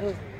you